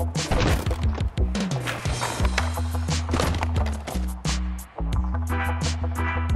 Okay.